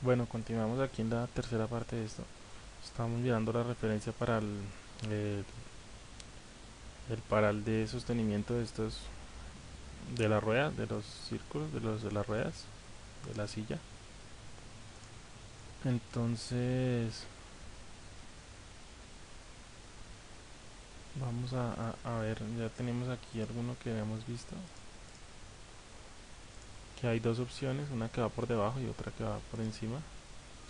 Bueno, continuamos aquí en la tercera parte de esto. Estamos mirando la referencia para el, el, el paral de sostenimiento de estos de la rueda, de los círculos, de los de las ruedas, de la silla. Entonces vamos a, a, a ver, ya tenemos aquí alguno que habíamos visto que hay dos opciones, una que va por debajo y otra que va por encima.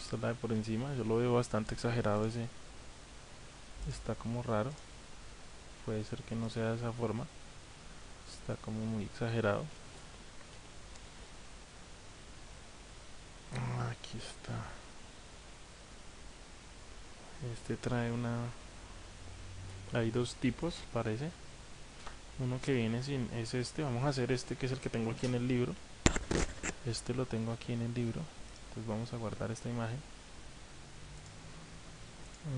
Esta es la de por encima, yo lo veo bastante exagerado ese. Está como raro. Puede ser que no sea de esa forma. Está como muy exagerado. Aquí está. Este trae una... Hay dos tipos, parece. Uno que viene sin... Es este. Vamos a hacer este que es el que tengo aquí en el libro este lo tengo aquí en el libro. Entonces vamos a guardar esta imagen.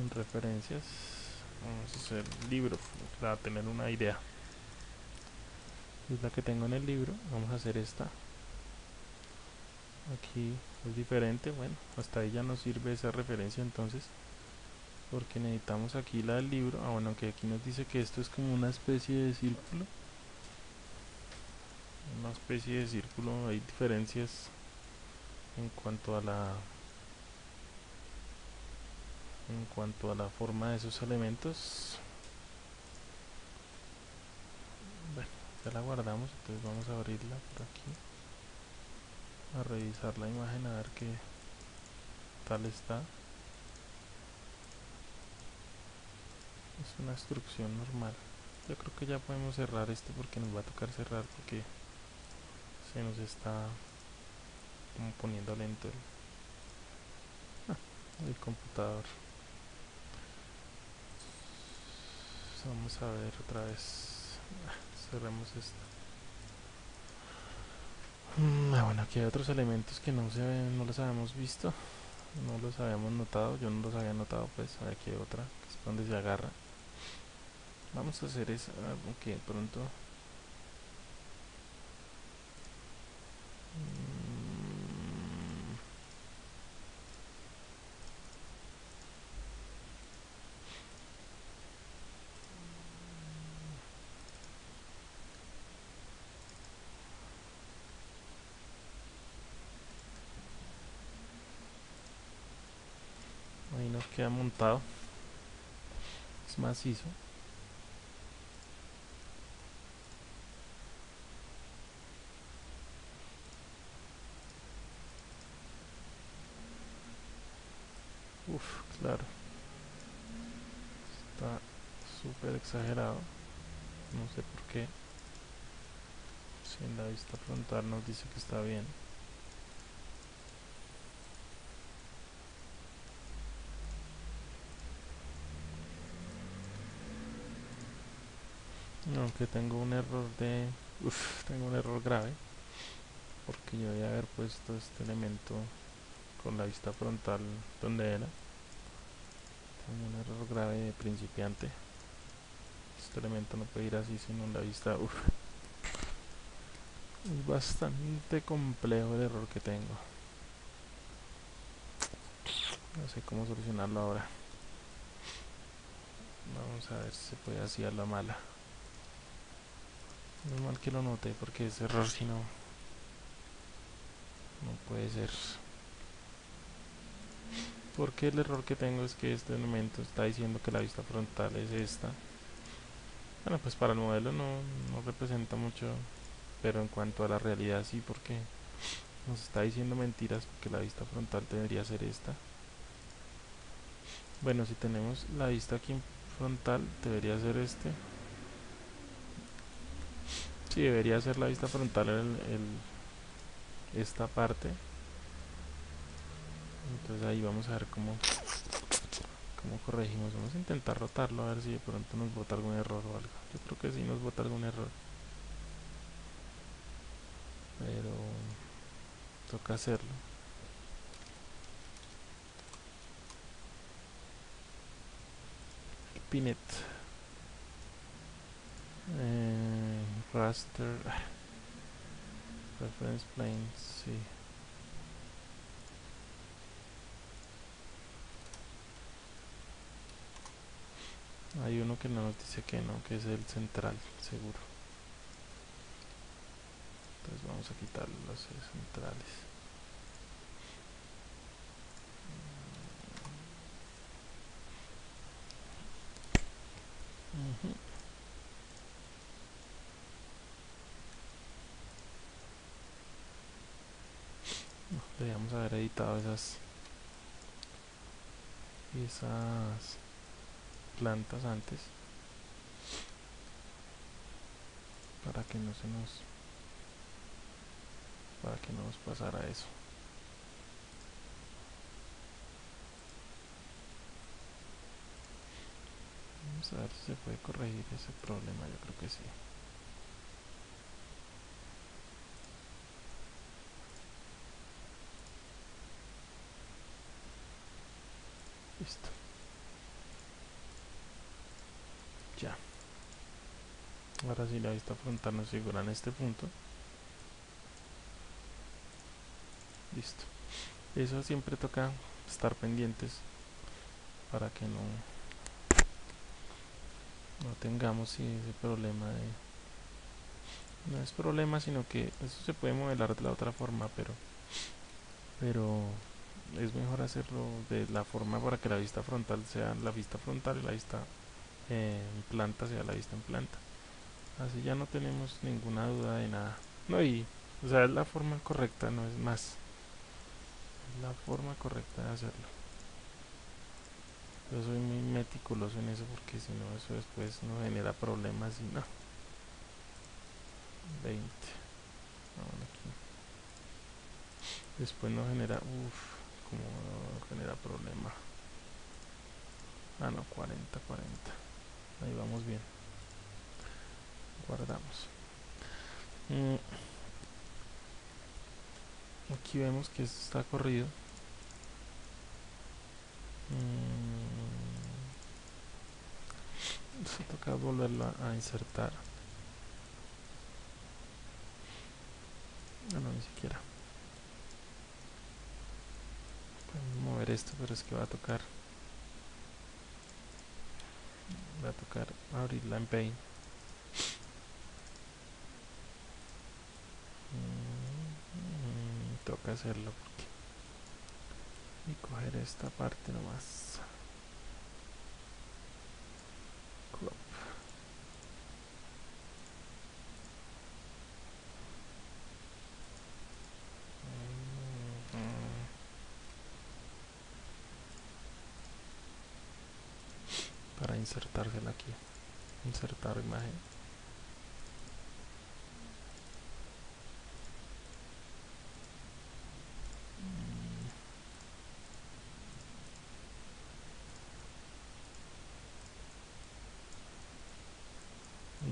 En referencias vamos a hacer libro para tener una idea. Es la que tengo en el libro. Vamos a hacer esta. Aquí es diferente. Bueno hasta ahí ya nos sirve esa referencia entonces porque necesitamos aquí la del libro. Ah bueno que aquí nos dice que esto es como una especie de círculo una especie de círculo hay diferencias en cuanto a la en cuanto a la forma de esos elementos. Bueno ya la guardamos entonces vamos a abrirla por aquí a revisar la imagen a ver qué tal está. Es una instrucción normal. Yo creo que ya podemos cerrar este porque nos va a tocar cerrar porque se nos está como poniendo lento el, ah, el computador. Vamos a ver otra vez. Ah, cerremos esto. Mm, ah, bueno aquí hay otros elementos que no se no los habíamos visto. No los habíamos notado. Yo no los había notado pues. Aquí hay otra que es donde se agarra. Vamos a hacer eso aunque pronto ahí nos queda montado. Es macizo Uf, claro. Está súper exagerado. No sé por qué. Si en la vista frontal nos dice que está bien. Aunque tengo un error de... Uf, tengo un error grave. Porque yo voy a haber puesto este elemento con la vista frontal donde era tengo un error grave de principiante este elemento no puede ir así sino en la vista uf. es bastante complejo el error que tengo. No sé cómo solucionarlo ahora. Vamos a ver si se puede así a la mala. Normal que lo note porque ese error si no no puede ser. Porque el error que tengo es que este elemento está diciendo que la vista frontal es esta bueno pues para el modelo no, no representa mucho pero en cuanto a la realidad sí porque nos está diciendo mentiras porque la vista frontal debería ser esta. Bueno si tenemos la vista aquí frontal debería ser este. Sí debería ser la vista frontal el, el esta parte. Entonces ahí vamos a ver cómo cómo corregimos vamos a intentar rotarlo a ver si de pronto nos bota algún error o algo. Yo creo que sí nos bota algún error. Pero toca hacerlo. Pinet. Eh, raster. Reference plane sí que no nos dice que no, que es el central, seguro. Entonces vamos a quitar los centrales. Debíamos haber editado esas esas plantas antes para que no se nos para que no nos pasara eso. Vamos a ver si se puede corregir ese problema yo creo que sí. Listo ya ahora sí la vista frontal nos figura en este punto. Listo. Eso siempre toca estar pendientes para que no no tengamos ese problema de no es problema sino que eso se puede modelar de la otra forma pero pero es mejor hacerlo de la forma para que la vista frontal sea la vista frontal y la vista en planta sea la vista en planta así ya no tenemos ninguna duda de nada. No y o sea es la forma correcta no es más. Es la forma correcta de hacerlo. Yo soy muy meticuloso en eso porque si no eso después no genera problemas y no. 20 aquí. después no genera uff como genera problema. Ah no 40 40 ahí vamos bien guardamos. Mm. aquí vemos que esto está corrido. Mm. se toca volverlo a insertar. No, no ni siquiera. Mover esto pero es que va a tocar. Va a tocar abrirla en Paint toca hacerlo porque y coger esta parte nomás. Insertársela aquí insertar imagen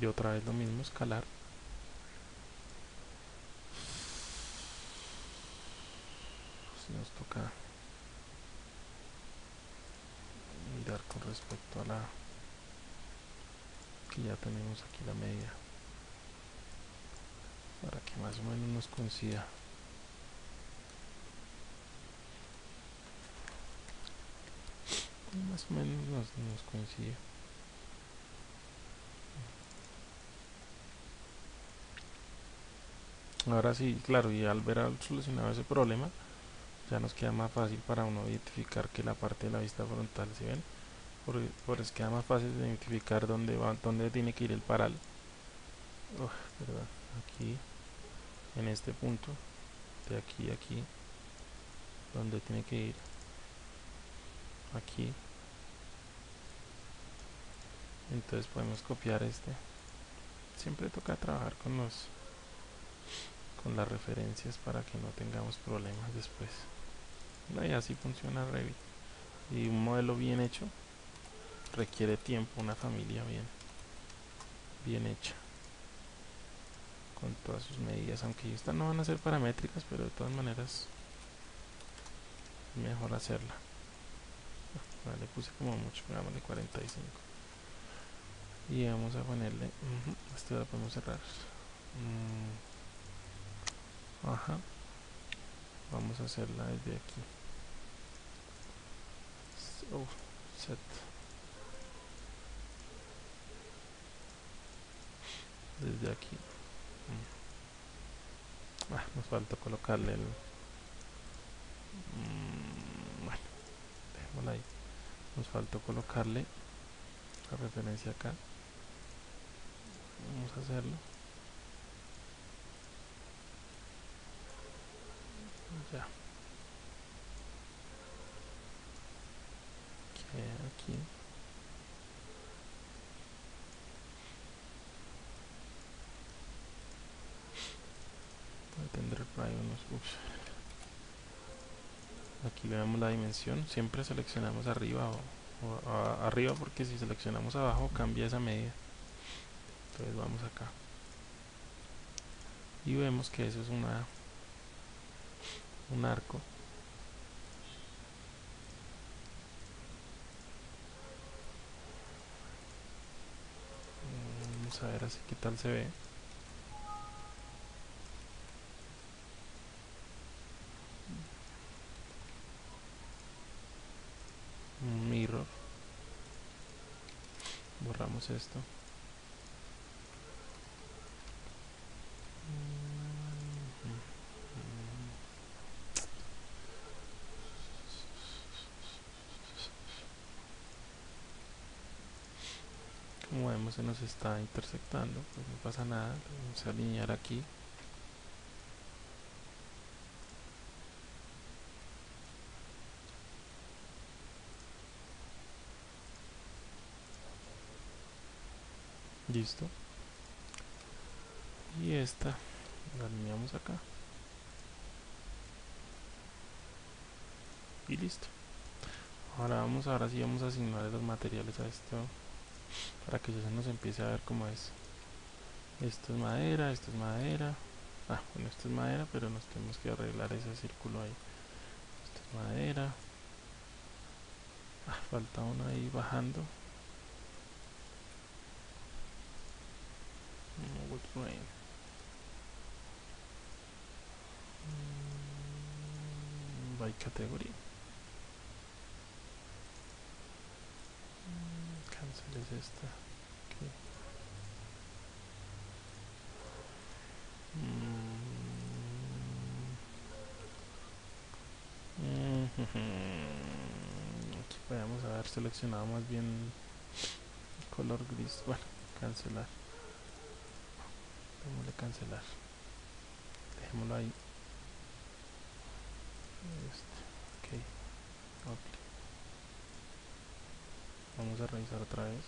y otra vez lo mismo escalar. Si nos toca mirar con respecto a la ya tenemos aquí la media para que más o menos nos coincida. Más o menos nos, nos coincide ahora sí, claro, y al ver solucionado ese problema ya nos queda más fácil para uno identificar que la parte de la vista frontal, si ven? por, por es queda más fácil de identificar dónde va dónde tiene que ir el paral. Aquí en este punto de aquí a aquí donde tiene que ir. Aquí. Entonces podemos copiar este. Siempre toca trabajar con los con las referencias para que no tengamos problemas después. Y así funciona Revit. Y un modelo bien hecho requiere tiempo una familia bien bien hecha con todas sus medidas aunque estas no van a ser paramétricas pero de todas maneras mejor hacerla. Le puse como mucho de 45 y vamos a ponerle este lo podemos cerrar. Mm, ajá. Vamos a hacerla desde aquí. Oh, set. Desde aquí. Mm. ah, nos falta colocarle el mm, bueno dejémoslo ahí. Nos falta colocarle la referencia acá. Vamos a hacerlo ya aquí. Tendré por ahí unos ups. aquí le damos la dimensión. Siempre seleccionamos arriba o, arriba porque si seleccionamos abajo cambia esa medida. Entonces vamos acá. Y vemos que eso es una un arco. Vamos a ver así qué tal se ve. Un mirror. Borramos esto como vemos se nos está intersectando pues no pasa nada vamos a alinear aquí. Listo. Y esta la alineamos acá. Y listo. Ahora vamos ahora sí vamos a asignar los materiales a esto para que ya se nos empiece a ver cómo es. Esto es madera, esto es madera. Ah, bueno esto es madera pero nos tenemos que arreglar ese círculo ahí. Esto es madera. Ah, falta uno ahí bajando. Frame mm, by category cancel es esta. Okay. aquí podemos haber seleccionado más bien color gris. Bueno cancelar. Démosle cancelar. Dejémoslo ahí. Este, ok a revisar otra vez.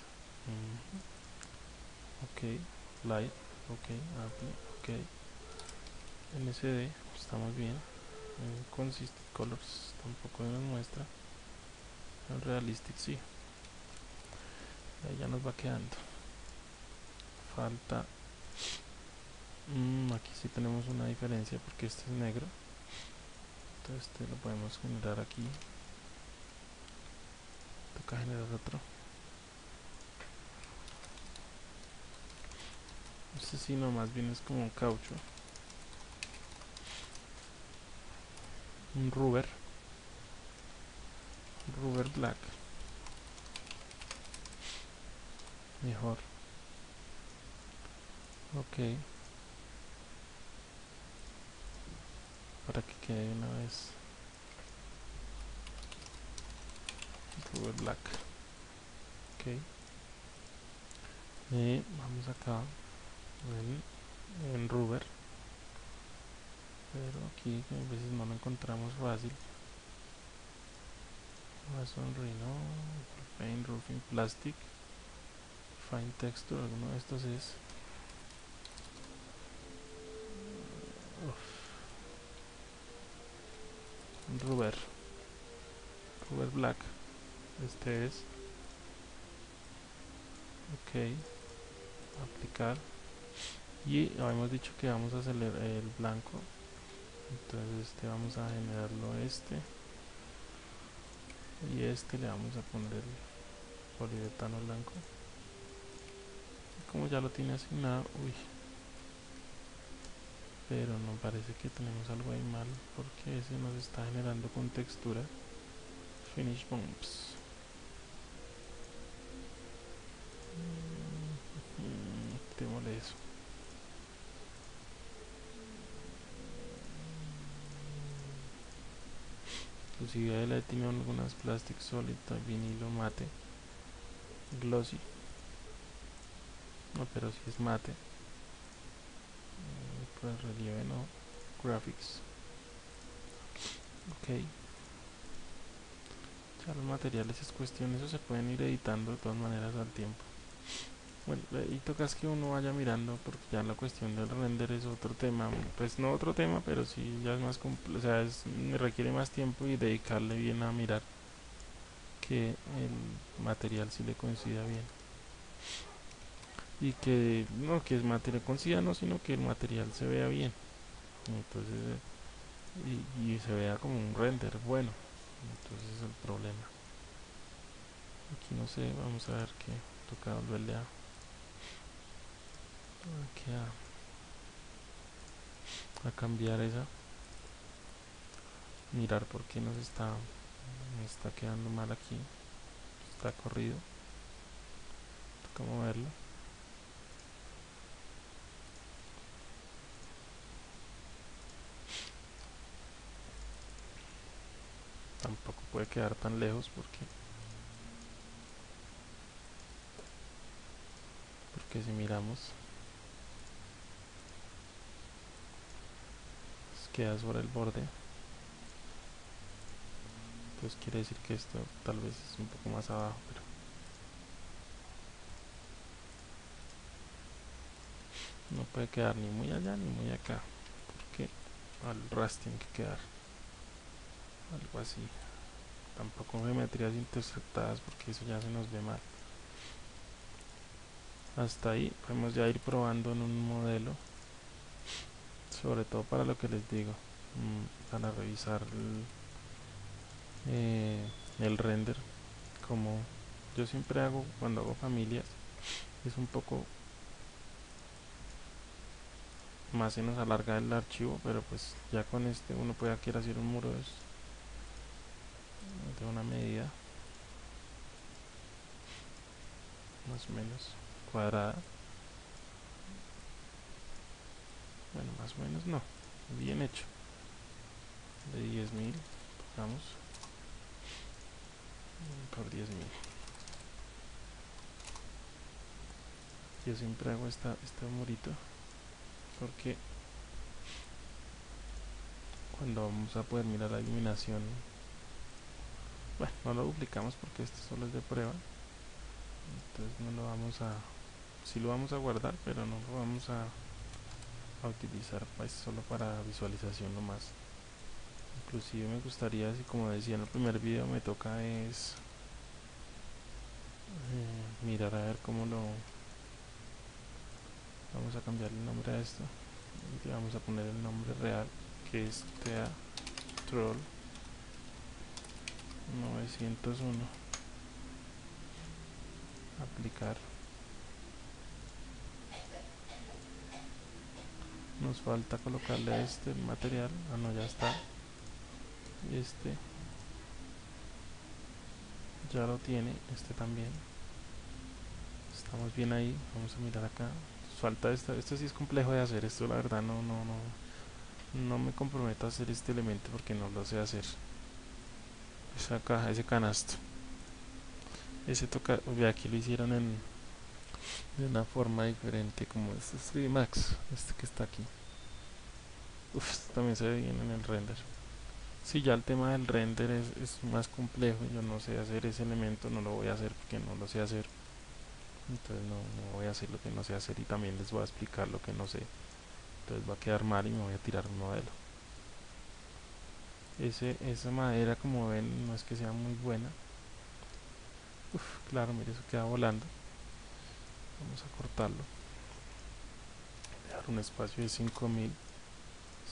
Ok light ok apply ok. LCD estamos bien. Consistent colors tampoco nos muestra. El realistic sí. Ahí ya nos va quedando. Falta mm, aquí sí tenemos una diferencia porque este es negro. Entonces este lo podemos generar aquí. Toca generar otro este sí no más bien es como un caucho. Un rubber rubber black. Mejor. Ok. Para que quede una vez. Rubber black. Ok. Y vamos acá en, en rubber pero aquí a veces no lo encontramos fácil. Sonreír no paint roofing plastic fine texture alguno de estos es Rubber Rubber Black este es ok aplicar y habíamos dicho que vamos a hacer el blanco. Entonces este vamos a generarlo este. Y este le vamos a poner el poliuretano blanco. Como ya lo tiene asignado uy. Pero no parece que tenemos algo ahí mal porque ese nos está generando con textura finish bumps. Démosle eso inclusive él tiene algunas plastic solid vinilo mate glossy. No pero si es mate. Eh, pues relieve no graphics. Ok. Ya los materiales es cuestión eso se pueden ir editando de todas maneras al tiempo bueno, y tocas que uno vaya mirando porque ya la cuestión del render es otro tema, pues no otro tema, pero sí ya es más complejo, o sea, es, requiere más tiempo y dedicarle bien a mirar que el material si le coincida bien. Y que no que el material coincida no, sino que el material se vea bien. Entonces y, y se vea como un render bueno. Entonces es el problema. Aquí no sé, vamos a ver que toca volverle a aquí a, cambiar esa. Mirar por qué nos está me está quedando mal aquí. Está corrido. Toca moverlo. Tampoco puede quedar tan lejos porque porque si miramos queda sobre el borde entonces quiere decir que esto tal vez es un poco más abajo pero no puede quedar ni muy allá ni muy acá porque al ras tiene que quedar algo así. Tampoco geometrías intersectadas porque eso ya se nos ve mal. Hasta ahí podemos ya ir probando en un modelo sobre todo para lo que les digo mm, para revisar el, eh, el render como yo siempre hago cuando hago familias es un poco más se nos alarga el archivo pero pues ya con este uno puede aquí hacer un muro de una medida más o menos cuadrada bueno más o menos no. Bien hecho. De 10.000 vamos por 10.000 yo siempre hago esta, este murito porque cuando vamos a poder mirar la iluminación bueno no lo duplicamos porque este solo es de prueba. Entonces no lo vamos a si lo vamos a guardar pero no lo vamos a a utilizar pues solo para visualización nomás. Inclusive me gustaría si como decía en el primer video me toca es eh, mirar a ver cómo lo vamos a cambiar el nombre a esto. Y vamos a poner el nombre real que es TEA Troll 901 aplicar nos falta colocarle este material. Ah no ya está. Este. Ya lo tiene este también. Estamos bien ahí vamos a mirar acá. Falta esta este sí es complejo de hacer esto la verdad no no no no me comprometo a hacer este elemento porque no lo sé hacer. Esa caja ese canasto. Ese toca aquí lo hicieron en de una forma diferente como este 3D Max, este que está aquí. Uf, también se ve bien en el render. Si ya el tema del render es, es, más complejo, yo no sé hacer ese elemento, no lo voy a hacer porque no lo sé hacer. Entonces no, no voy a hacer lo que no sé hacer y también les voy a explicar lo que no sé. Entonces va a quedar mal y me voy a tirar un modelo. Ese, esa madera como ven no es que sea muy buena. Uf, claro, mire eso queda volando vamos a cortarlo. Dejar un espacio de 5000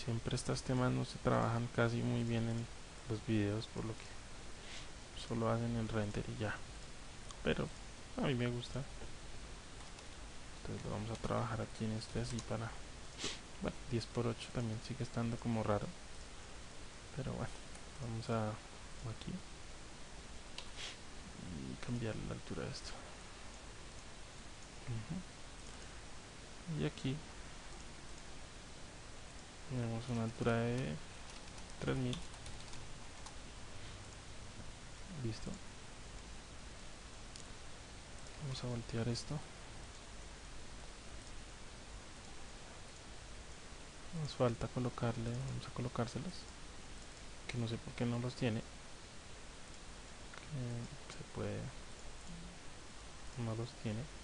siempre estas temas no se trabajan casi muy bien en los videos por lo que solo hacen el render y ya. Pero a mí me gusta. Entonces lo vamos a trabajar aquí en este así para bueno 10 por 8 también sigue estando como raro. Pero bueno vamos a aquí y cambiar la altura de esto y aquí tenemos una altura de 3000 listo. Vamos a voltear esto. Nos falta colocarle vamos a colocárselos. Que no sé por qué no los tiene. Que se puede no los tiene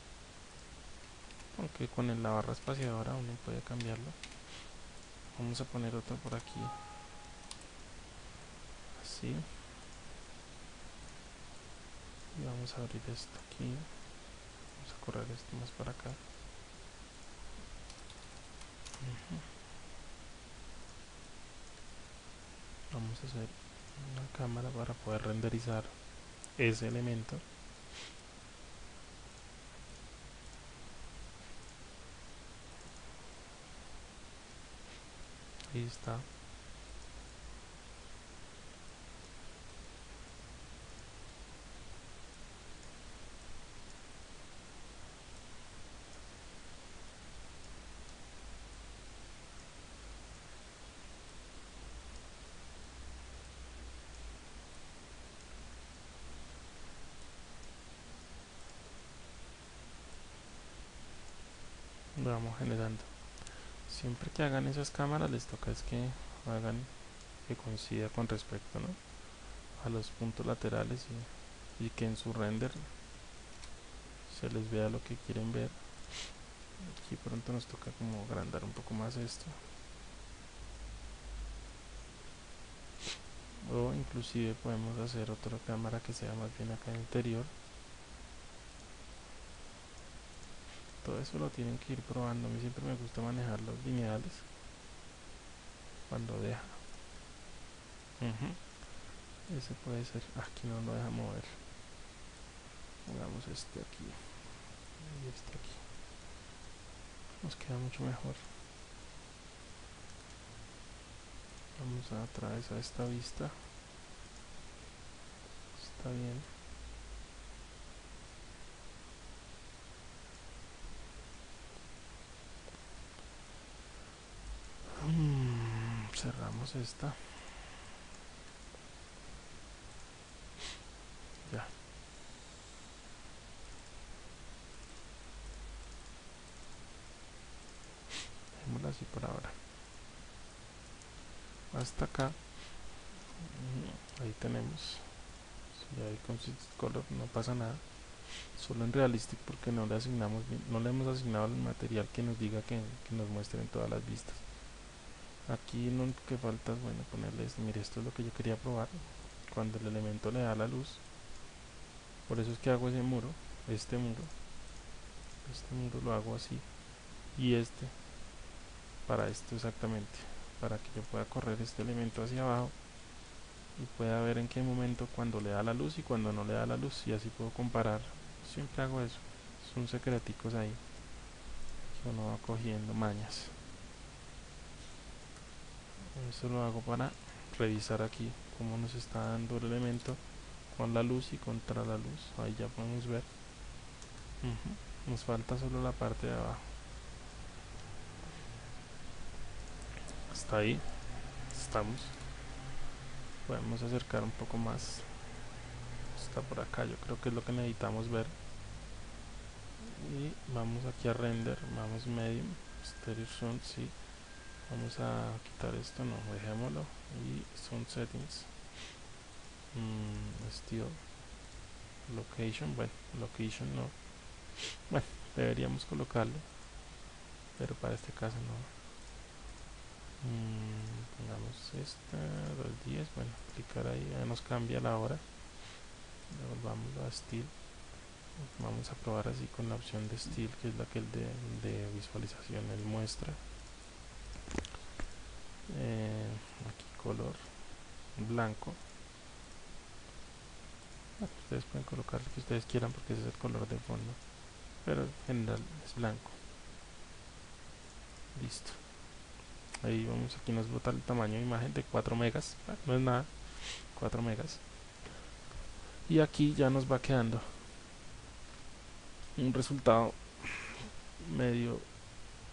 aunque con la barra espaciadora uno puede cambiarlo. Vamos a poner otro por aquí. Así. Y vamos a abrir esto aquí. Vamos a correr esto más para acá. Vamos a hacer una cámara para poder renderizar ese elemento ahí está. Vamos generando siempre que hagan esas cámaras les toca es que hagan que coincida con respecto ¿no? a los puntos laterales y, que en su render se les vea lo que quieren ver. Aquí pronto nos toca como agrandar un poco más esto. O inclusive podemos hacer otra cámara que sea más bien acá en el interior todo eso lo tienen que ir probando. A mí siempre me gusta manejar los lineales cuando deja. Ese puede ser. Aquí no lo deja mover. Pongamos este aquí. Y este aquí. Nos queda mucho mejor. Vamos a atravesar esta vista. Está bien cerramos esta. Ya. Dejémosla así por ahora. Hasta acá. Ahí tenemos. Si hay con color no pasa nada. Solo en realistic porque no le asignamos no le hemos asignado el material que nos diga que, que nos muestre en todas las vistas aquí lo que falta es bueno ponerle esto mire esto es lo que yo quería probar. Cuando el elemento le da la luz por eso es que hago ese muro este muro este muro lo hago así y este para esto exactamente para que yo pueda correr este elemento hacia abajo y pueda ver en qué momento cuando le da la luz y cuando no le da la luz y así puedo comparar. Siempre hago eso son secreticos ahí que uno va cogiendo mañas eso lo hago para revisar aquí cómo nos está dando el elemento con la luz y contra la luz. Ahí ya podemos ver. Nos falta solo la parte de abajo. Hasta ahí estamos. Podemos acercar un poco más. Está por acá yo creo que es lo que necesitamos ver. Y vamos aquí a render. Vamos medium stereo sound sí vamos a quitar esto no dejémoslo. Y son settings. Mm, location bueno location no. Bueno deberíamos colocarlo. Pero para este caso no. Mm, pongamos esta 210 bueno clicar ahí. Ya nos cambia la hora. Devolvamos a steel. Vamos a probar así con la opción de steel que es la que el de, de visualización él muestra eh, aquí color blanco. Ah, ustedes pueden colocar lo que ustedes quieran porque ese es el color de fondo pero en general es blanco. Listo. Ahí vamos aquí nos bota el tamaño de imagen de 4 megas. Ah, no es nada. 4 megas. Y aquí ya nos va quedando un resultado medio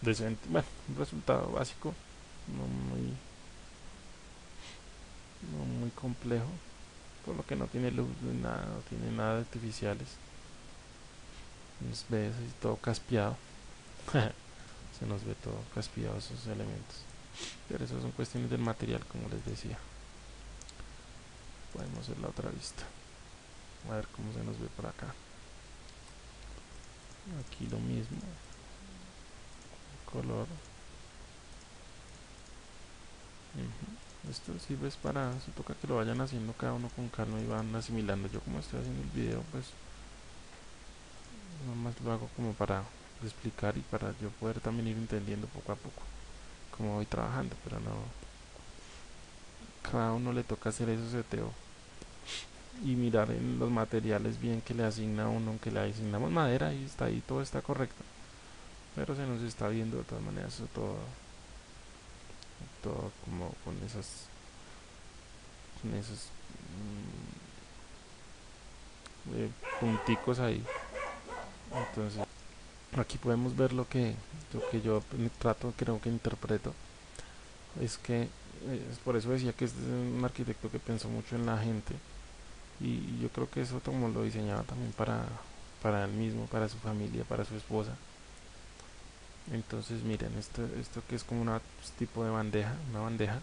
decente. Bueno un resultado básico no muy no muy complejo por lo que no tiene luz ni nada no tiene nada de artificiales. Nos ve todo caspeado. Se nos ve todo caspeado esos elementos. Pero eso son cuestiones del material como les decía. Podemos hacer la otra vista a ver cómo se nos ve por acá. Aquí lo mismo. Color esto sirve para se toca que lo vayan haciendo cada uno con calma y van asimilando. Yo como estoy haciendo el video pues más lo hago como para explicar y para yo poder también ir entendiendo poco a poco cómo voy trabajando pero no. Cada uno le toca hacer eso seteo y mirar en los materiales bien que le asigna uno aunque le asignamos madera y está ahí todo está correcto. Pero se nos está viendo de todas maneras todo todo como con esas con esos mm, eh, punticos ahí. Entonces aquí podemos ver lo que lo que yo trato creo que interpreto. Es que eh, por eso decía que es un arquitecto que pensó mucho en la gente. Y yo creo que eso como lo diseñaba también para para él mismo para su familia para su esposa entonces miren esto esto que es como una pues, tipo de bandeja una bandeja.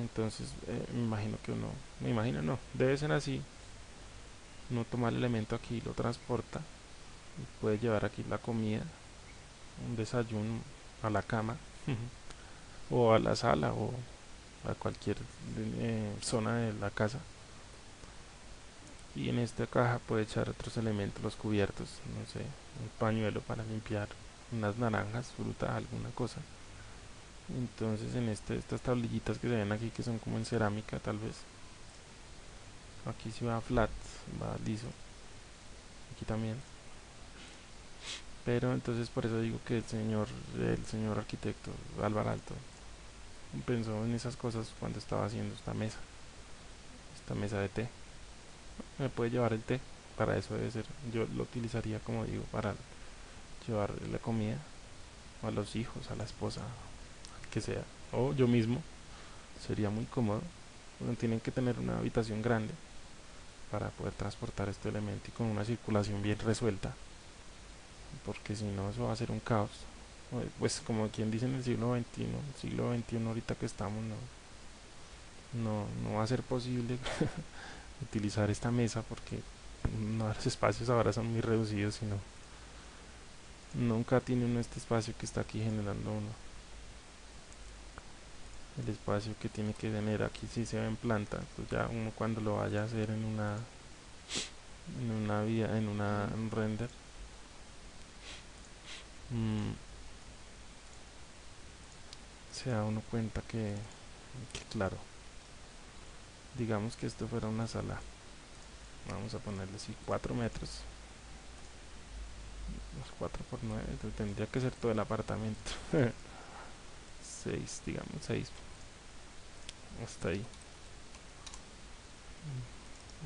Entonces eh, me imagino que uno me imagino no debe ser así. No toma el elemento aquí lo transporta y puede llevar aquí la comida un desayuno a la cama o a la sala o a cualquier eh, zona de la casa. Y en esta caja puede echar otros elementos los cubiertos no sé un pañuelo para limpiar unas naranjas, fruta, alguna cosa. Entonces en este, estas tablillitas que se ven aquí que son como en cerámica tal vez. Aquí sí va flat, va liso. Aquí también. Pero entonces por eso digo que el señor, el señor arquitecto Álvaro Alto pensó en esas cosas cuando estaba haciendo esta mesa. Esta mesa de té. Me puede llevar el té. Para eso debe ser. Yo lo utilizaría como digo para llevar la comida a los hijos, a la esposa, que sea, o yo mismo, sería muy cómodo. tienen que tener una habitación grande para poder transportar este elemento y con una circulación bien resuelta, porque si no eso va a ser un caos. Pues como quien dice en el siglo XXI, siglo XXI ahorita que estamos, no, no, no va a ser posible utilizar esta mesa porque no, los espacios ahora son muy reducidos, sino nunca tiene uno este espacio que está aquí generando uno. El espacio que tiene que tener aquí si se ve en planta pues ya uno cuando lo vaya a hacer en una en una vía en una un render mm, se da uno cuenta que, que claro digamos que esto fuera una sala vamos a ponerle así 4 metros 4 por 9 tendría que ser todo el apartamento. 6 digamos 6 hasta ahí.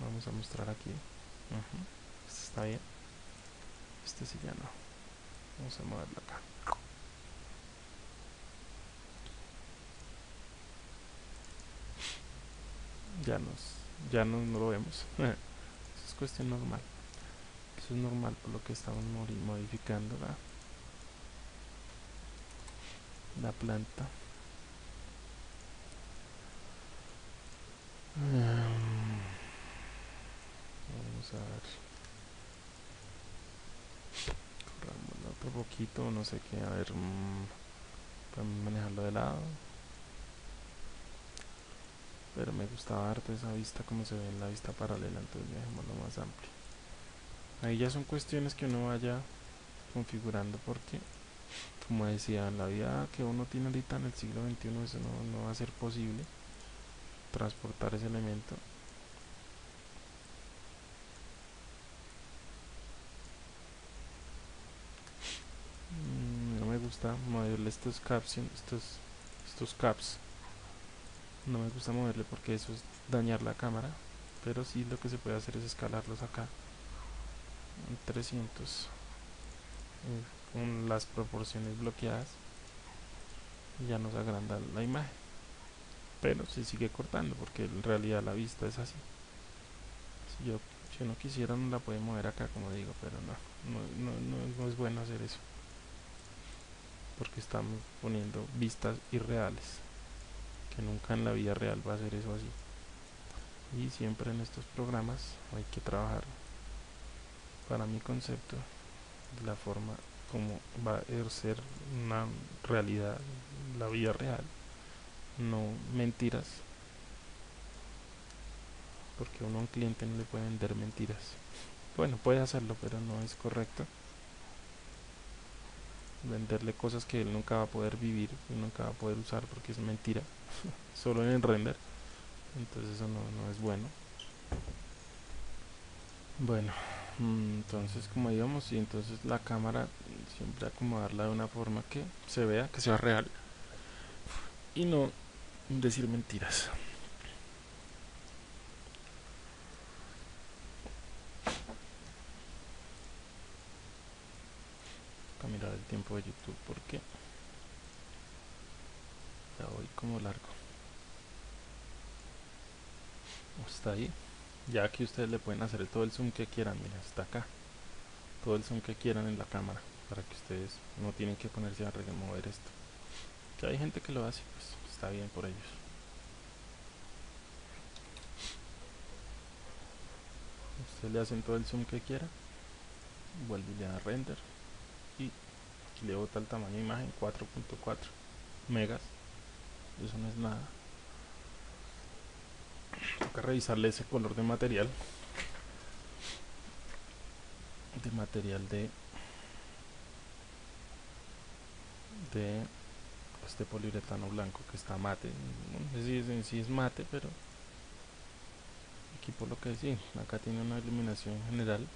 Vamos a mostrar aquí. Este está bien. Este sí ya no. Vamos a moverlo acá. Ya nos ya no, no lo vemos. Es cuestión normal es normal por lo que estamos modificando la, la planta. Vamos a ver. Corramos otro poquito no sé qué a ver mmm, podemos manejarlo de lado. Pero me gustaba harto esa vista como se ve en la vista paralela entonces dejémoslo más amplio ahí ya son cuestiones que uno vaya configurando porque como decía la vida que uno tiene ahorita en el siglo XXI eso no, no va a ser posible transportar ese elemento. Mm, no me gusta moverle estos captions estos estos caps. No me gusta moverle porque eso es dañar la cámara pero sí lo que se puede hacer es escalarlos acá 300 eh, con las proporciones bloqueadas ya nos agranda la imagen. Pero se sigue cortando porque en realidad la vista es así. Si yo si uno quisiera no la puede mover acá como digo pero no no, no, no es bueno hacer eso. Porque estamos poniendo vistas irreales que nunca en la vida real va a ser eso así. Y siempre en estos programas hay que trabajar para mi concepto la forma como va a ser una realidad la vida real no mentiras. Porque uno a un cliente no le puede vender mentiras. Bueno puede hacerlo pero no es correcto. Venderle cosas que él nunca va a poder vivir nunca va a poder usar porque es mentira solo en el render. Entonces eso no, no es bueno. Bueno entonces como digamos y entonces la cámara siempre acomodarla de una forma que se vea que sea real. Y no decir mentiras. A mirar el tiempo de youtube porque ya voy como largo. Está ahí ya aquí ustedes le pueden hacer todo el zoom que quieran mira está acá. Todo el zoom que quieran en la cámara para que ustedes no tienen que ponerse a remover esto. Que hay gente que lo hace pues está bien por ellos. Ustedes le hacen todo el zoom que quiera vuelve y le render. Y le bota el tamaño de imagen 4.4 megas. Eso no es nada toca revisarle ese color de material. De material de de este poliuretano blanco que está mate. No sé si es, en es mate pero aquí por lo que sí acá tiene una iluminación general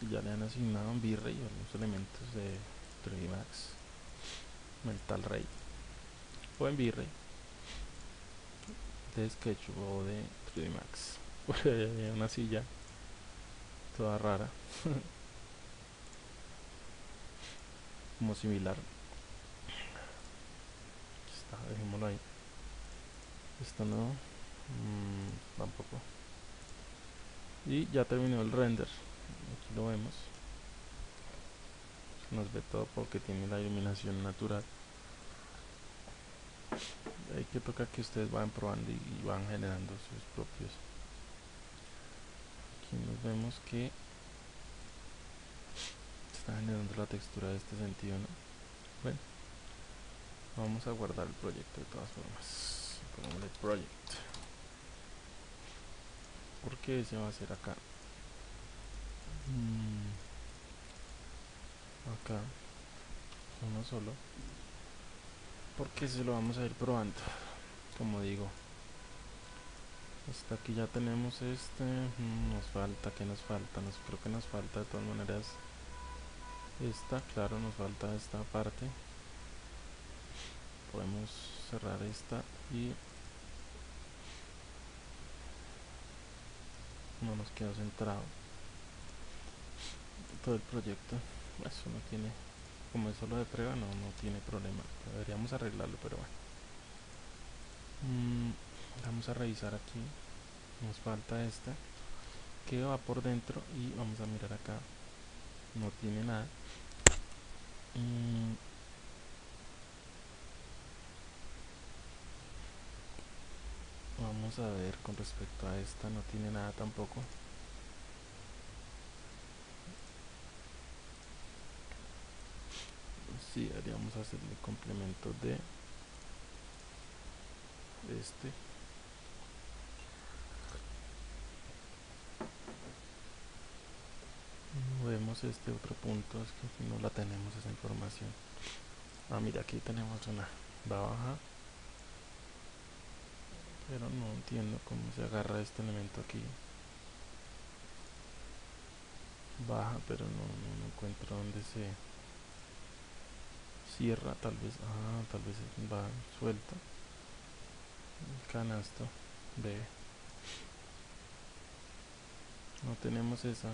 que ya le han asignado un V-Ray algunos elementos de 3D Max Metal Ray o en V-Ray de Sketch o de 3D Max. Una silla toda rara. Como similar. Está, dejémoslo ahí. Esto no. Mmm, tampoco. Y ya terminó el render. Aquí lo vemos. Nos ve todo porque tiene la iluminación natural hay que tocar que ustedes van probando y, van generando sus propios. Aquí nos vemos que está generando la textura de este sentido ¿no? bueno vamos a guardar el proyecto de todas formas. Pongámosle project. Porque se va a hacer acá mm. acá. Uno solo porque se lo vamos a ir probando como digo. Hasta aquí ya tenemos este mm, nos falta que nos falta nos creo que nos falta de todas maneras esta claro nos falta esta parte. Podemos cerrar esta y no nos queda centrado todo el proyecto. Eso no tiene como es solo de prueba no, no tiene problema. Deberíamos arreglarlo pero bueno. Mm, vamos a revisar aquí. Nos falta esta que va por dentro y vamos a mirar acá. No tiene nada. Mm, vamos a ver con respecto a esta no tiene nada tampoco sí haríamos hacerle complemento de este. Vemos este otro punto es que no la tenemos esa información. Ah mira aquí tenemos una baja pero no entiendo cómo se agarra este elemento aquí. Baja pero no, no encuentro dónde se tierra tal vez ah tal vez va suelta canasto B. No tenemos esa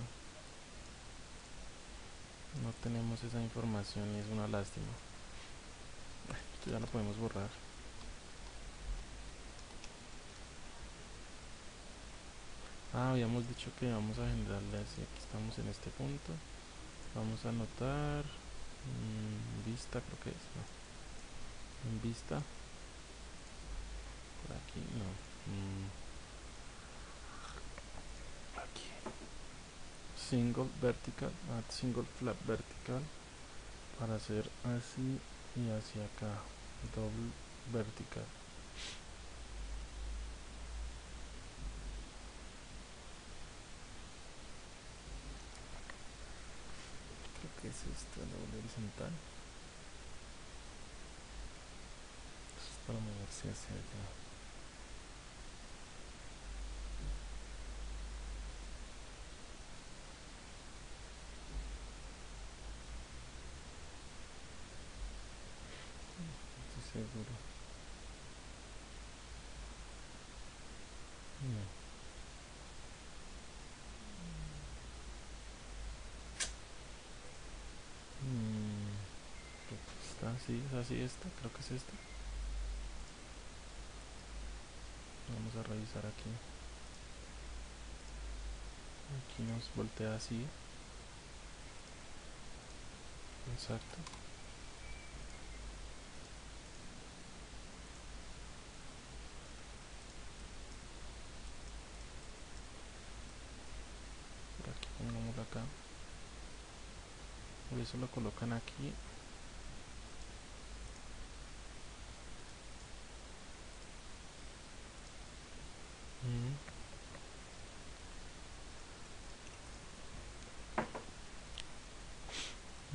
no tenemos esa información y es una lástima. Esto ya lo podemos borrar. Ah habíamos dicho que vamos a generarle así aquí estamos en este punto. Vamos a anotar mmm, vista creo que es no. En vista. Por aquí no. Mmm, aquí. Single vertical add single flap vertical para hacer así y hacia acá. Doble vertical creo que es esta doble horizontal es para moverse hacia allá seguro. No. Mm, así, es así esta, creo que es esta. Vamos a revisar aquí. Aquí nos voltea así. Exacto. acá por eso lo colocan aquí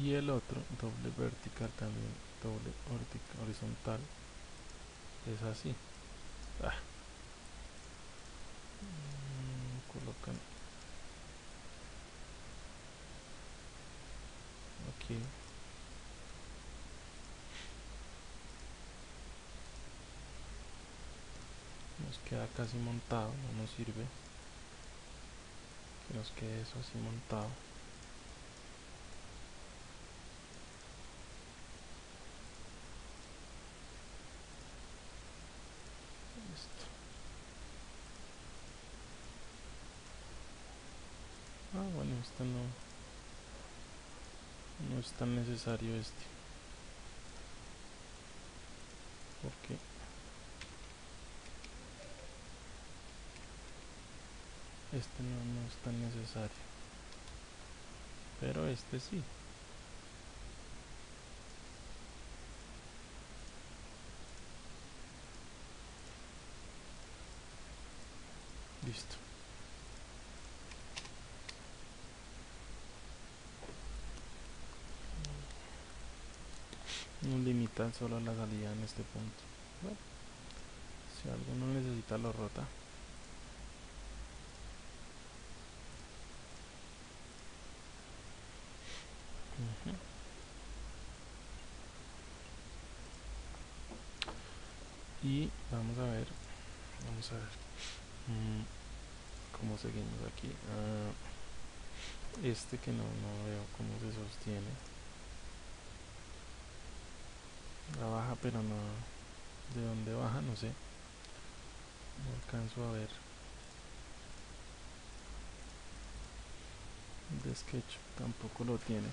y el otro doble vertical también doble horizontal es así. Ah. Mm, colocan aquí. Nos queda casi montado no nos sirve. Que nos quede eso así montado Listo. No no es tan necesario este. Porque este no, no es tan necesario. Pero este sí. Listo limitan solo la salida en este punto. Bueno, si alguno necesita lo rota. Y vamos a ver vamos a ver mm, cómo seguimos aquí. Ah, este que no, no veo cómo se sostiene la baja pero no de dónde baja no sé. No alcanzo a ver. De sketch tampoco lo tiene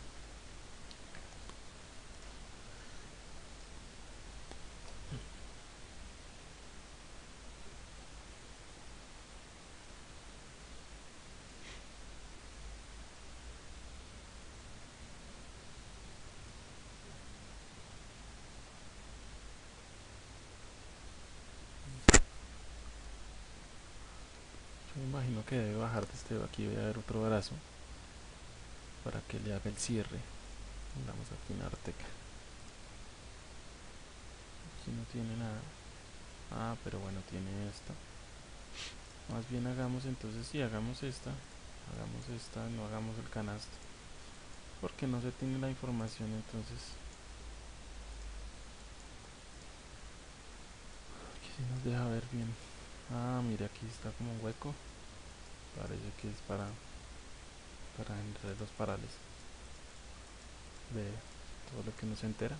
imagino que debe bajar de este aquí voy a ver otro brazo para que le haga el cierre. Vamos aquí en Artec aquí no tiene nada. Ah pero bueno tiene esta. Más bien hagamos entonces si hagamos esta. Hagamos esta no hagamos el canasto. Porque no se tiene la información entonces. Aquí si nos deja ver bien. Ah mire aquí está como hueco parece que es para para los parales. De todo lo que no se entera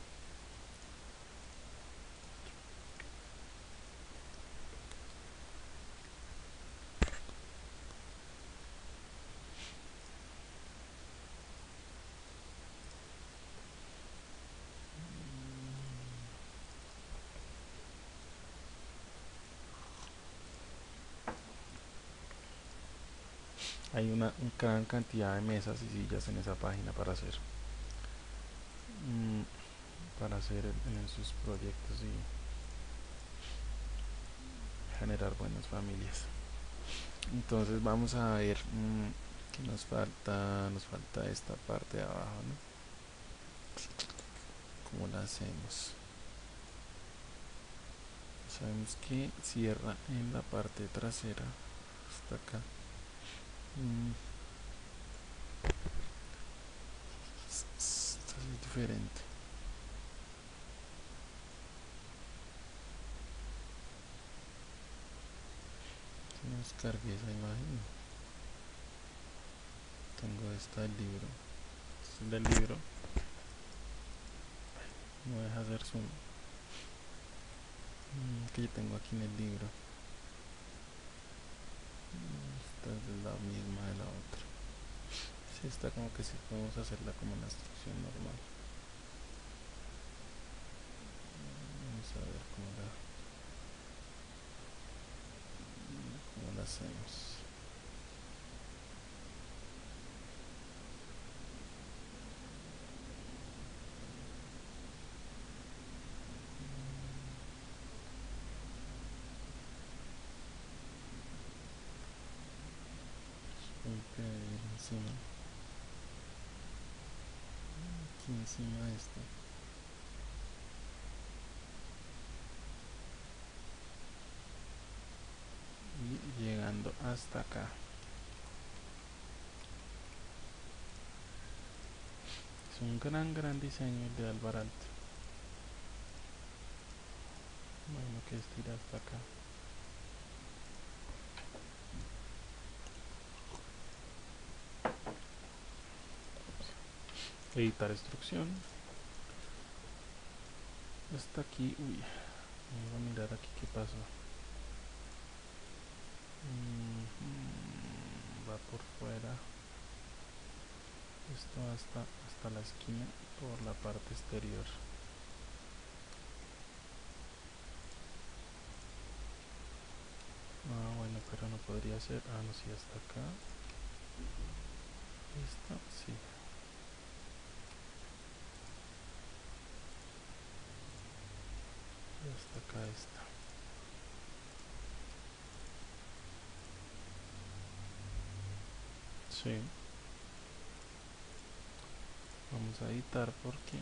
hay una, gran cantidad de mesas y sillas en esa página para hacer mm, para hacer en, sus proyectos y generar buenas familias. Entonces vamos a ver mmm, que nos falta nos falta esta parte de abajo ¿no? cómo la hacemos sabemos que cierra en la parte trasera hasta acá mm. Esto es diferente descargué esa imagen. Tengo esta del libro. Este es del libro. No deja hacer zoom. Mm, que yo tengo aquí en el libro esta es la misma de la otra. Si está como que si podemos hacerla como una instrucción normal. Vamos a ver cómo la cómo la hacemos encima de esto y llegando hasta acá. Es un gran gran diseño el de Alvaralto bueno que estira hasta acá editar instrucción. Hasta aquí uy voy a mirar aquí qué pasó. Va por fuera. Esto hasta hasta la esquina por la parte exterior. Ah bueno pero no podría ser. Ah no si hasta acá. Esto sí hasta acá está. Sí. Vamos a editar porque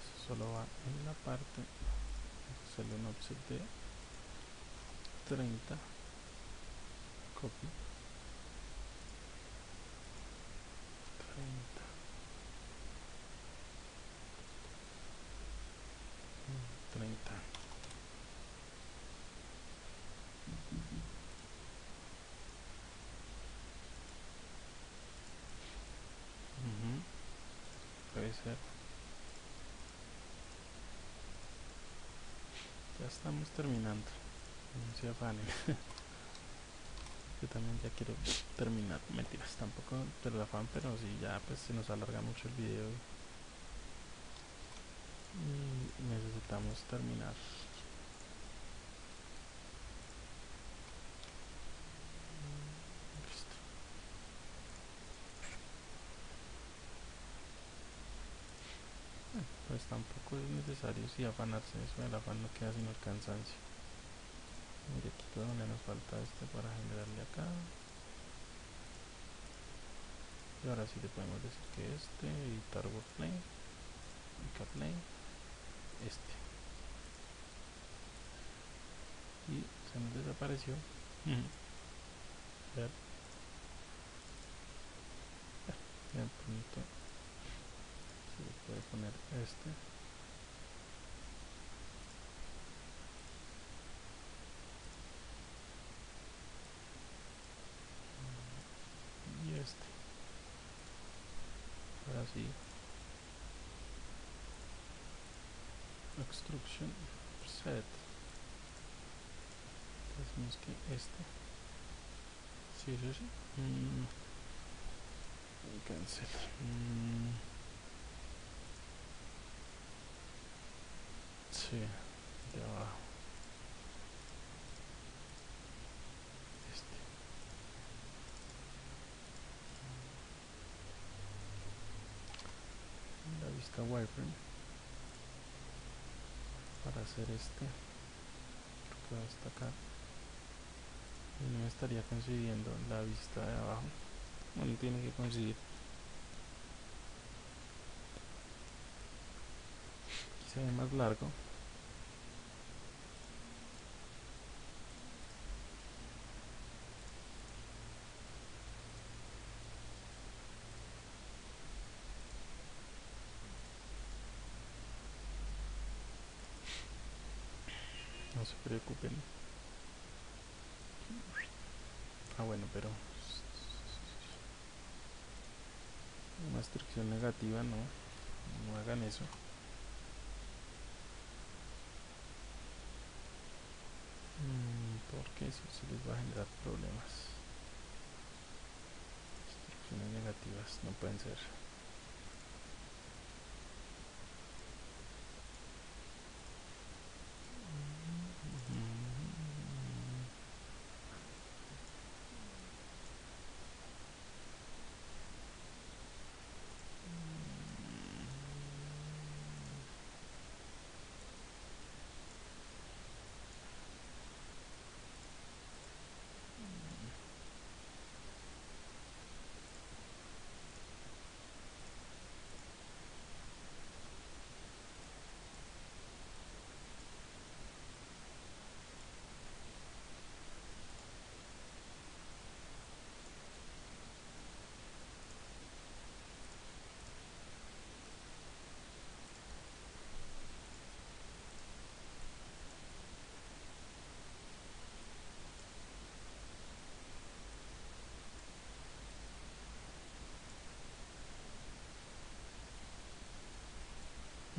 eso solo va en la parte. Hacerle un offset de 30 copy. 30 30 puede ser ya. Estamos terminando no se afanen yo también ya quiero terminar. Mentiras tampoco pero afán pero si ya pues se nos alarga mucho el video y necesitamos terminar Listo. Pues tampoco es necesario si afanarse eso el afán no queda sino el cansancio. Mire aquí donde nos falta este para generarle acá. Y ahora sí le podemos decir que este editar workplane plane este. Y se nos desapareció. Ver. Bien pronto le puede poner este y este ahora sí extruction set decimos que este sí, sí, sí. Mm. cancel mm. Sí, de abajo. Este. La vista wireframe. Para hacer este. Creo que va hasta acá. Y no estaría coincidiendo la vista de abajo. Bueno, tiene que coincidir. se ve más largo preocupen. Ah bueno pero una instrucción negativa no no hagan eso. Mm, porque eso sí les va a generar problemas. Instrucciones negativas no pueden ser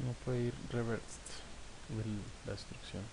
no puede ir reversed la instrucción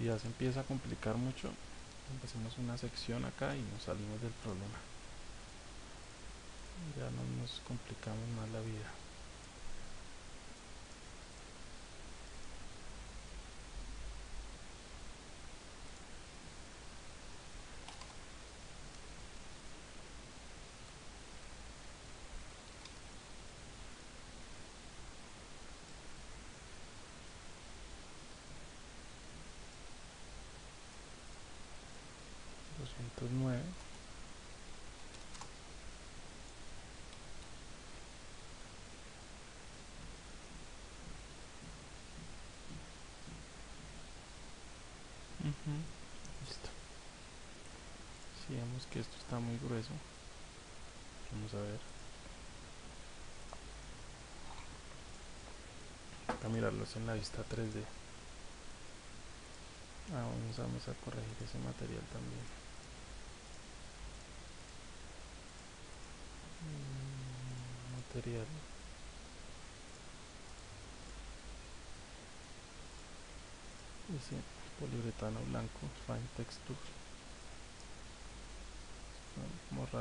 si ya se empieza a complicar mucho empecemos una sección acá y nos salimos del problema. Ya no nos complicamos más la vida nueve listo si vemos que esto está muy grueso. Vamos a ver. A mirarlos en la vista 3D ah, vamos, vamos a corregir ese material también. Material. Ese poliuretano blanco fine texture como este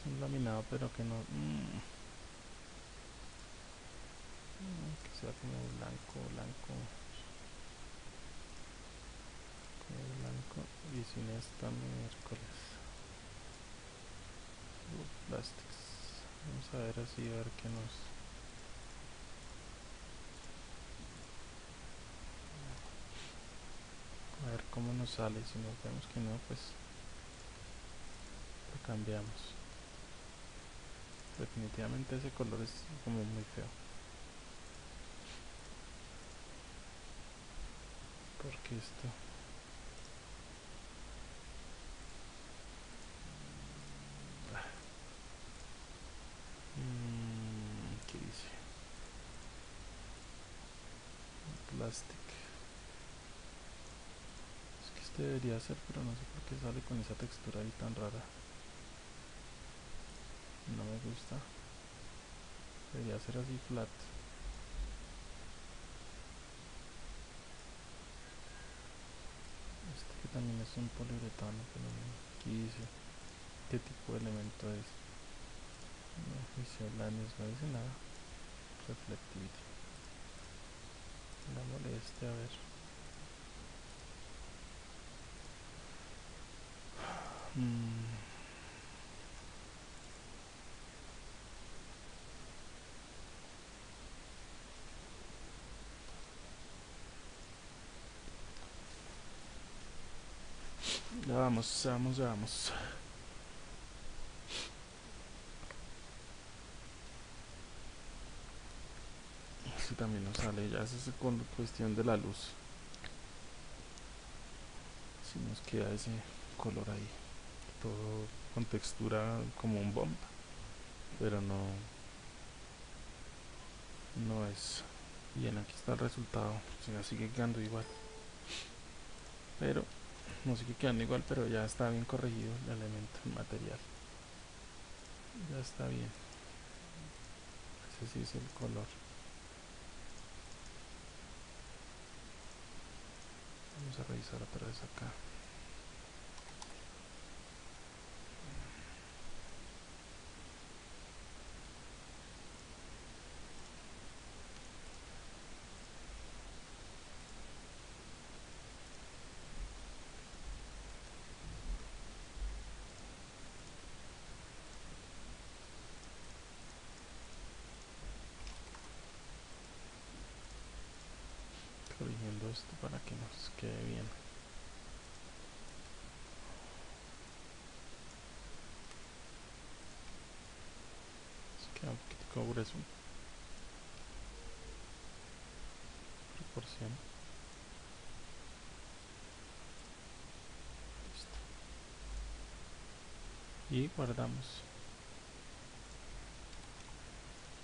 es un laminado pero que no mmm. que sea como blanco, blanco. Como blanco y sin esta miércoles plastics. Vamos a ver así a ver qué nos a ver cómo nos sale si nos vemos que no pues lo cambiamos. Definitivamente ese color es como muy feo. Porque esto mm. plastic. Es que debería ser, pero no sé por qué sale con esa textura ahí tan rara. No me gusta. Debería ser así flat. Este que también es un poliuretano, pero aquí dice qué tipo de elemento es. No, misceláneos, no dice nada. Reflectivity. Dámosle este a ver. Mm. Vamos, vamos, vamos. También nos sale, ya eso es con cuestión de la luz. Si nos queda ese color ahí. Con textura como un bomb. Pero no. No es. Bien, aquí está el resultado. O sigue quedando igual. Pero no sigue quedando igual, pero ya está bien corregido el elemento, el material. Ya está bien. Ese sí es el color. Vamos a revisar otra vez acá. corrigiendo esto para que nos quede bien se queda un grueso proporción. Y guardamos.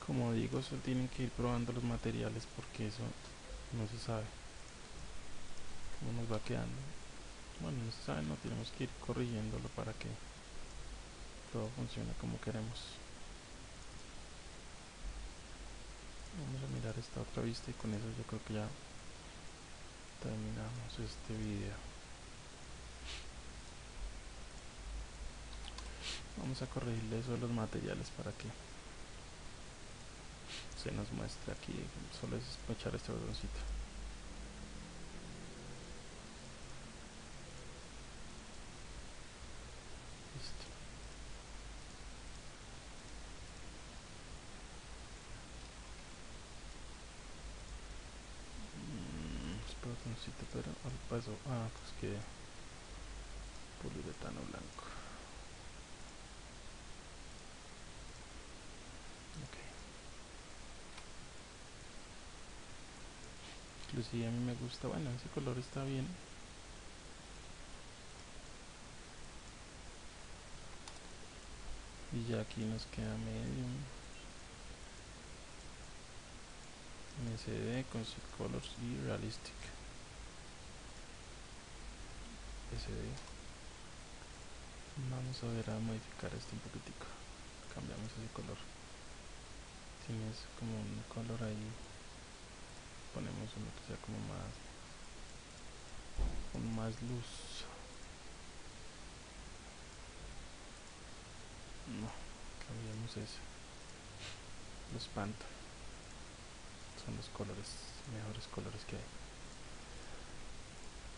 Como digo, se tienen que ir probando los materiales porque eso no se sabe cómo nos va quedando. Bueno no se sabe no tenemos que ir corrigiéndolo para que todo funcione como queremos vamos a mirar esta otra vista y con eso yo creo que ya terminamos este video. Vamos a corregirle eso los materiales para que se nos muestra aquí. Solo es echar este botoncito listo mm, este botoncito pero al paso ah pues que poliuretano blanco. Inclusive a mí me gusta. Bueno ese color está bien. Y ya aquí nos queda medium. MSD, Concept Colors y Realistic SD vamos a ver a modificar este un poquitico. Cambiamos ese color. Tienes como un color ahí ponemos uno que sea como más con más luz. No cambiamos ese lo espanto. Son los colores mejores colores que hay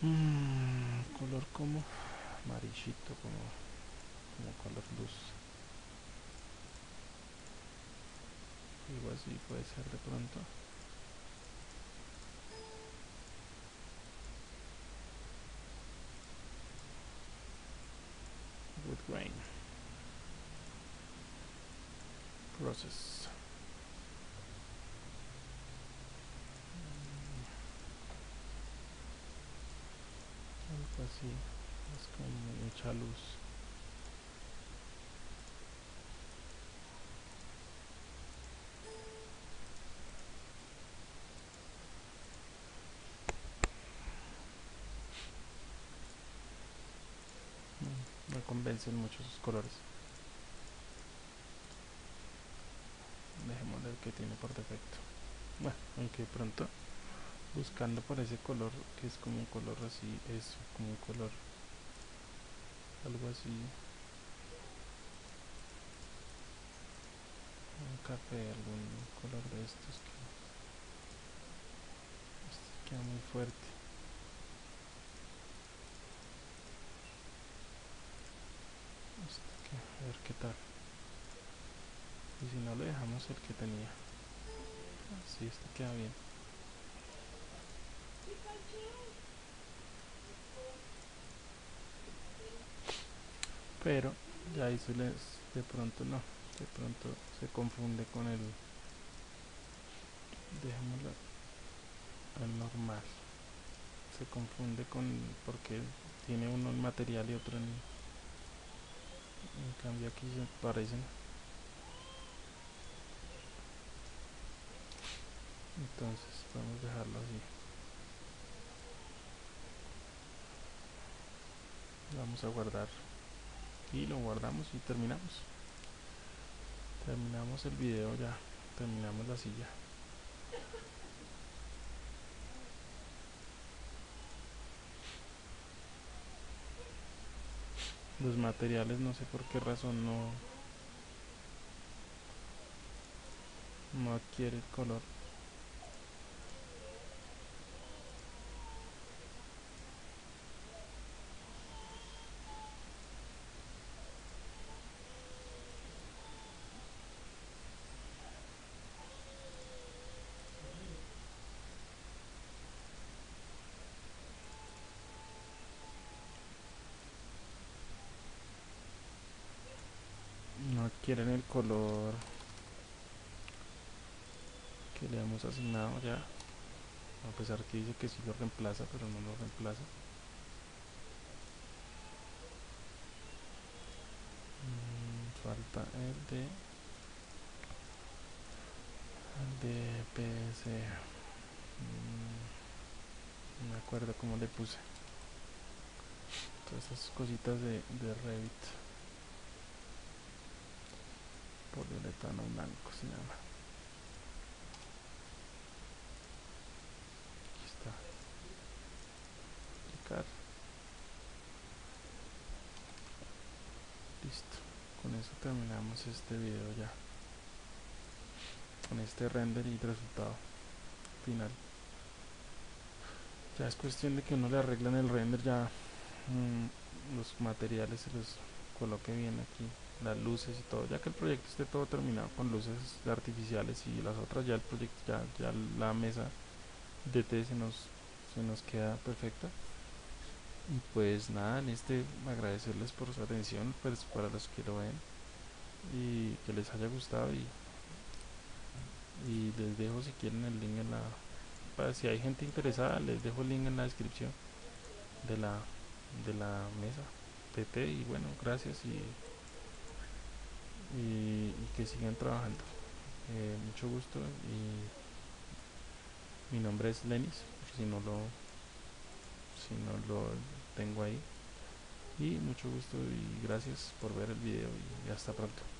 mm, color como amarillito como como color luz. Igual así puede ser de pronto. With grain. Process así es como mucha luz. Mm, me convencen mucho sus colores. Dejemos ver que tiene por defecto. Bueno aunque pronto buscando por ese color que es como un color así eso como un color algo así. Un café algún color de estos que este queda muy fuerte. Este a ver qué tal. Y si no le dejamos el que tenía. Así este queda bien pero ya hizo les de pronto no de pronto se confunde con el dejémoslo al normal. Se confunde con porque tiene uno el material y otro en, en cambio aquí se parecen. Entonces vamos a dejarlo así. Vamos a guardar y lo guardamos y terminamos. Terminamos el video ya terminamos la silla. Los materiales no sé por qué razón no no adquiere el color quieren el color que le hemos asignado ya. A pesar que dice que sí lo reemplaza pero no lo reemplaza. Mm, falta el de el de PS mm, no me acuerdo cómo le puse. Todas esas cositas de, de Revit poliuretano blanco se llama. Aquí está. Aplicar listo. Con eso terminamos este video ya. Con este render y resultado final. Ya es cuestión de que uno le arreglen el render ya mmm, los materiales se los coloque bien aquí las luces y todo, ya que el proyecto esté todo terminado con luces artificiales y las otras ya el proyecto, ya, ya la mesa DT se nos, se nos queda perfecta. Y pues nada, en este agradecerles por su atención, pues para los que lo ven y que les haya gustado y, y les dejo si quieren el link en la, para si hay gente interesada les dejo el link en la descripción de la, de la mesa DT y bueno, gracias y y, que sigan trabajando. Eh, mucho gusto y mi nombre es Lenis, si no lo si no lo tengo ahí. Y mucho gusto y gracias por ver el video y hasta pronto.